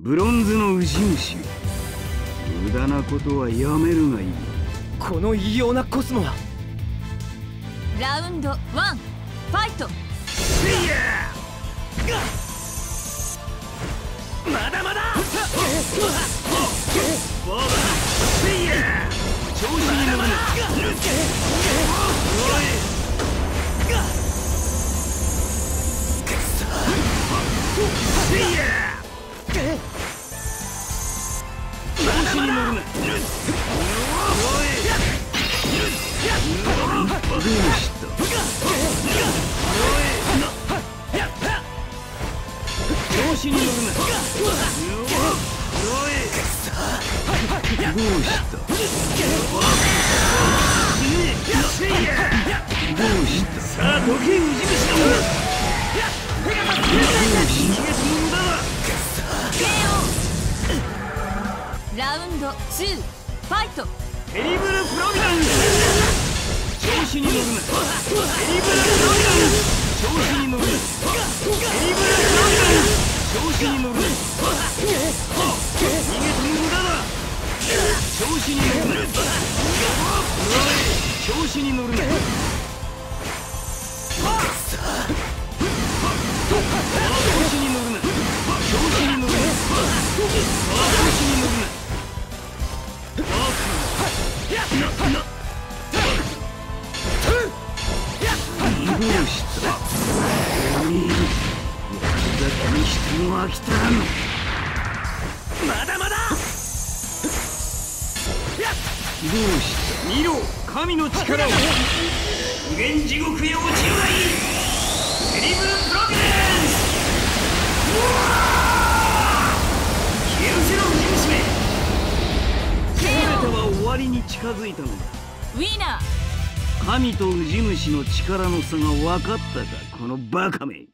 ブロンズのウジ虫無駄なことはやめるがいい。この異様なコスモは？ラウンドワンファイト。せいやまだまだ。ボーバせいや調子に乗る乗るなおい。どうしたさあどけウジ虫どもどうしたラウンドツーファイト。テリブルプロビダン調子に乗るな。テリブルプロビダン調子に乗るな。テリブルプロビダン調子に乗るな。逃げても無駄だ調子に乗るな。調子に乗るな。調子に乗るな。調子に乗るな。どうしたうんやるだけにしても飽きたらんまだまだどうした見ろ神の力を無限地獄へ落ちるがいいテリブルプロビデンス消え失せろウジ虫め全ては終わりに近づいたのだウィナー神とウジ虫の力の差が分かったかこのバカめ。